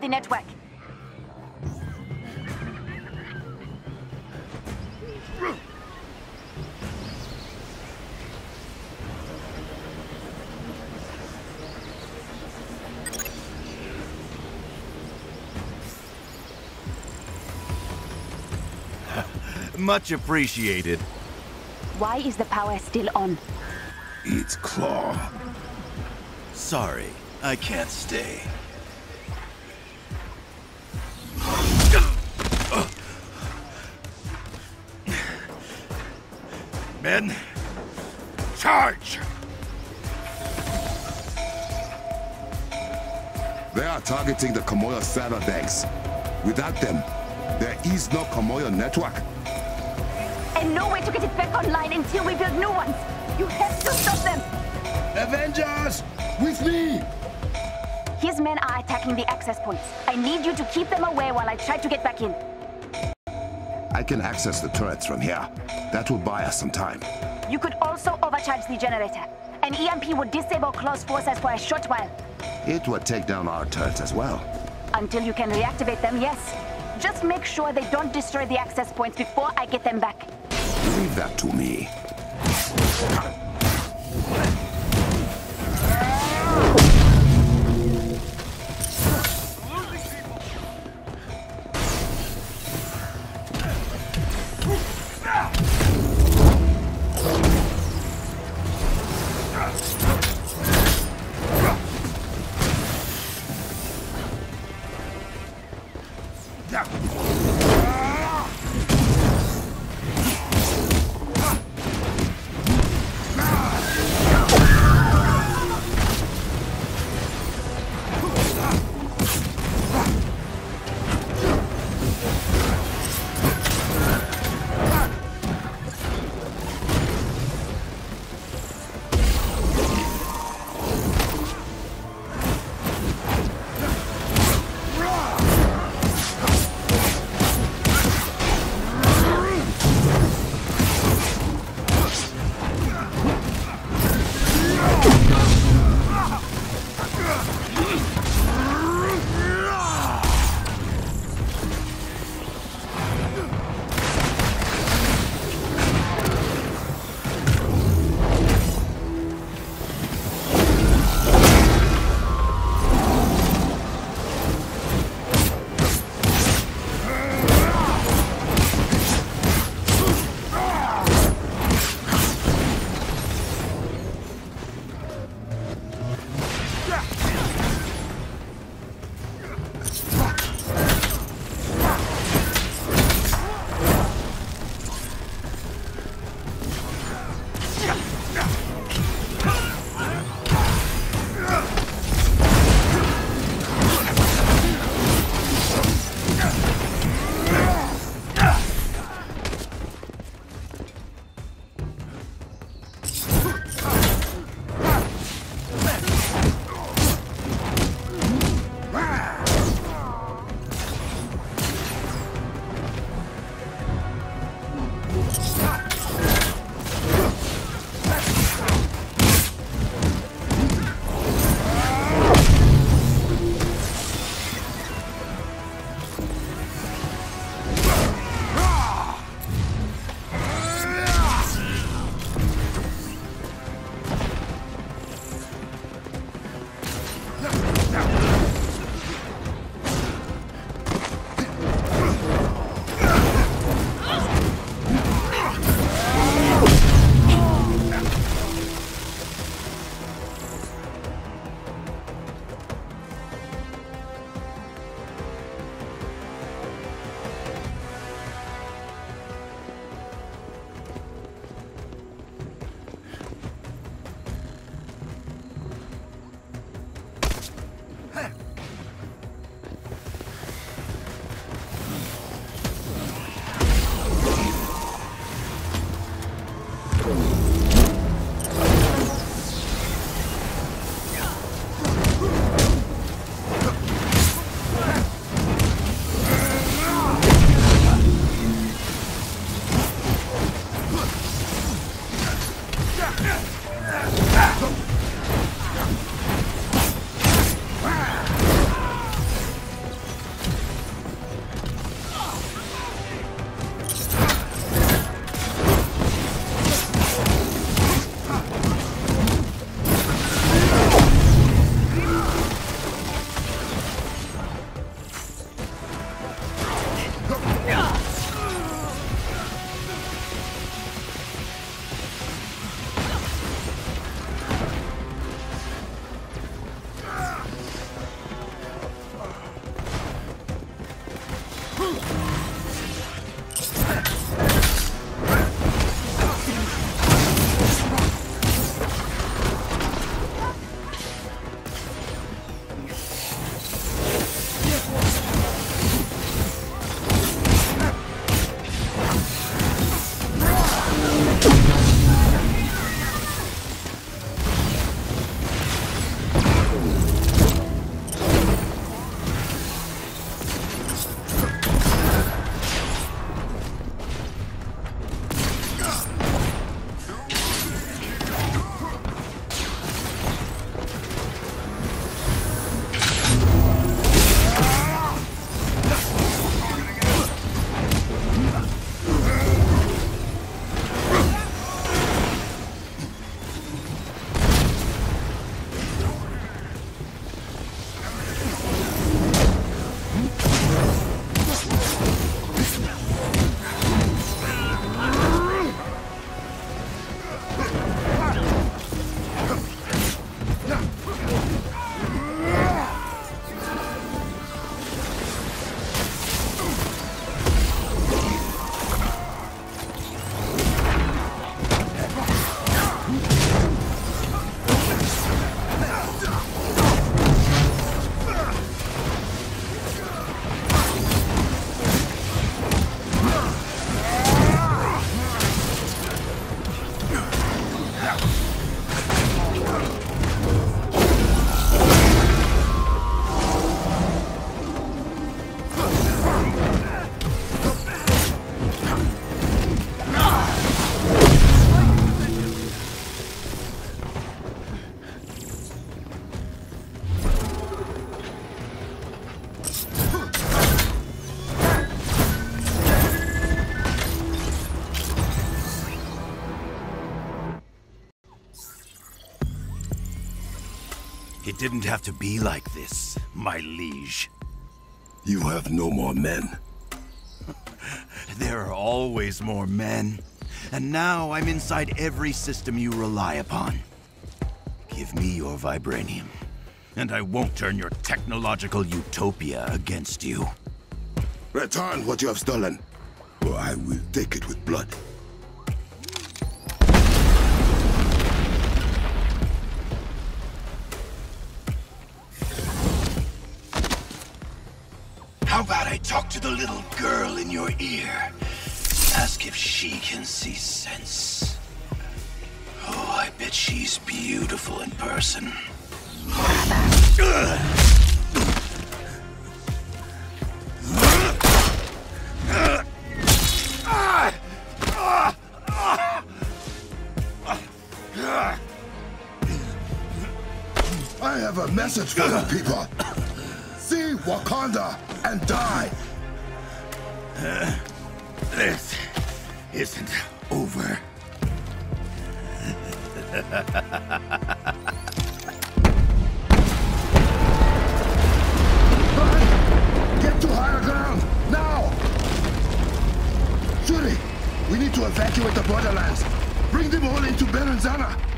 the network. Much appreciated. Why is the power still on? It's Klaue. Sorry, I can't stay. Men, charge! They are targeting the Kimoyo saddlebags. Without them, there is no Kimoyo network. And no way to get it back online until we build new ones. You have to stop them. Avengers! With me! His men are attacking the access points. I need you to keep them away while I try to get back in. I can access the turrets from here. That will buy us some time. You could also overcharge the generator. An EMP would disable Klaue's forces for a short while. It would take down our turrets as well. Until you can reactivate them, yes. Just make sure they don't destroy the access points before I get them back. Leave that to me. Now! It didn't have to be like this, my liege. You have no more men. There are always more men. And now I'm inside every system you rely upon. Give me your vibranium, and I won't turn your technological utopia against you. Return what you have stolen, or I will take it with blood. Talk to the little girl in your ear? Ask if she can see sense. Oh, I bet she's beautiful in person. I have a message for you people. Wakanda and die. Uh, this isn't over. Get to higher ground, now! Shuri, we need to evacuate the borderlands. Bring them all into Birnin Zana.